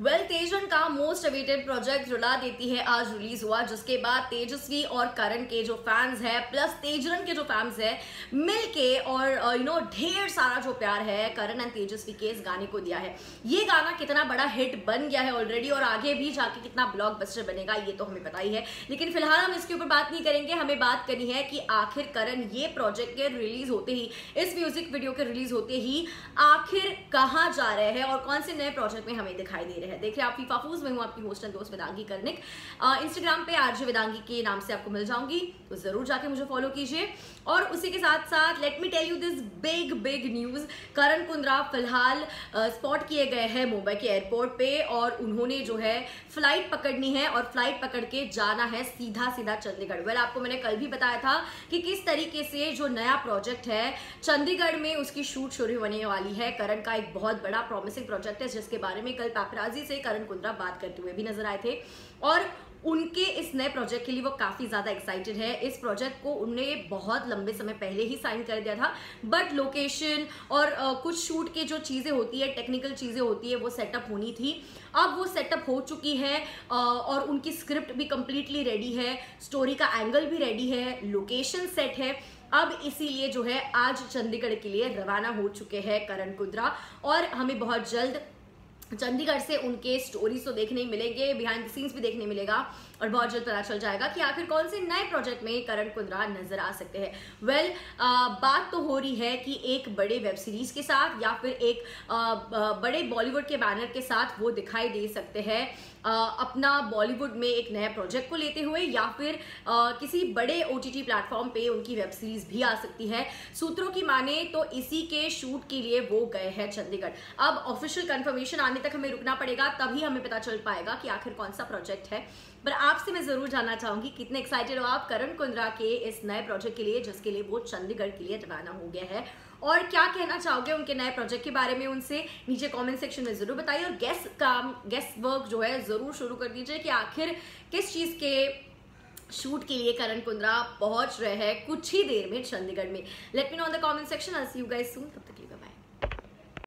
Well well, तेजन का most awaited project रुला देती है आज रिलीज़ हुआ जिसके बाद तेजस्वी और करण के जो फैंस है प्लस तेजरन के जो फैंस है मिलके और यू नो ढेर सारा जो प्यार है करण एंड तेजस्वी के इस गाने को दिया है। ये गाना कितना बड़ा हिट बन गया है ऑलरेडी और आगे भी जाके कितना ब्लॉकबस्टर बनेगा ये तो हमें पता ही है। लेकिन फ़िलहाल हम इसके ऊपर बात नहीं करेंगे हमें बात करनी है कि आखिर करण ये प्रोजेक्ट के रिलीज़ होते ही इस म्यूज़िक वीडियो के रिलीज़ होते ही आखिर कहाँ जा रहे हैं और कौन से नए प्रोजेक्ट में हमें दिखाई दे रहे हैं। है। देखिए, आप फीफा फूज में हूँ आपकी होस्ट एंड दोस्त वेदांगी कर्निक। इंस्टाग्राम पे आरजे वेदांगी के नाम से आपको मिल जाऊँगी तो ज़रूर जाके मुझे फॉलो कीजिए। और उसी के साथ साथ let me tell you this big big news Karan Kundra फ़िलहाल स्पॉट किए गए हैं मुंबई के एयरपोर्ट पे, और उन्होंने जो है फ़्लाइट पकड़नी है, और फ़्लाइट पकड़ के जाना है सीधा सीधा चंडीगढ़। वेल आपको मैंने कल भी बताया था कि किस तरीके से जो नया प्रोजेक्ट है, चंडीगढ़ में उसकी शूट शुरू होने वाली है। करण का एक बहुत बड़ा प्रॉमिसिंग प्रोजेक्ट है, जिसके बारे में कल पैपराजी से करण कुंद्रा बात करते हुए भी नज़र आए थे। और उनके इस नए प्रोजेक्ट के लिए वो काफ़ी ज़्यादा एक्साइटेड है। इस प्रोजेक्ट को उन्होंने बहुत लंबे समय पहले ही साइन कर दिया था। बट लोकेशन और uh, कुछ शूट के जो चीज़ें होती है टेक्निकल चीज़ें होती है वो सेटअप होनी थी। अब वो सेटअप हो चुकी है uh, और उनकी स्क्रिप्ट भी कंप्लीटली रेडी है। स्टोरी का एंगल भी रेडी है। लोकेशन सेट है। अब इसीलिए जो है आज चंडीगढ़ के लिए रवाना हो चुके हैं करण कुंद्रा और हमें बहुत जल्द चंडीगढ़ से उनके स्टोरीज तो देखने मिलेंगे बिहाइंड द सीन्स भी देखने मिलेगा और बहुत जल्द पता चल जाएगा कि आखिर कौन से नए प्रोजेक्ट में करण कुंद्रा नज़र आ सकते हैं। वेल well, बात तो हो रही है कि एक बड़े वेब सीरीज़ के साथ या फिर एक आ, बड़े बॉलीवुड के बैनर के साथ वो दिखाई दे सकते हैं। अपना बॉलीवुड में एक नया प्रोजेक्ट को लेते हुए या फिर आ, किसी बड़े ओ टी प्लेटफॉर्म पे उनकी वेब सीरीज़ भी आ सकती है। सूत्रों की माने तो इसी के शूट के लिए वो गए हैं चंडीगढ़। अब ऑफिशियल कंफर्मेशन आने तक हमें रुकना पड़ेगा, तभी हमें पता चल पाएगा कि आखिर कौन सा प्रोजेक्ट है। पर आपसे मैं ज़रूर जानना चाहूँगी, कितने एक्साइटेड हो आप करण कुंद्रा के इस नए प्रोजेक्ट के लिए, जिसके लिए वो चंडीगढ़ के लिए रवाना हो गया है? और क्या कहना चाहोगे उनके नए प्रोजेक्ट के बारे में उनसे? नीचे कमेंट सेक्शन में ज़रूर बताइए और गेस्ट काम गेस्ट वर्क जो है ज़रूर शुरू कर दीजिए कि आखिर किस चीज़ के शूट के लिए करण कुंद्रा पहुँच रहे हैं कुछ ही देर में चंडीगढ़ में। Let me know the comment section see you guys soon तब तक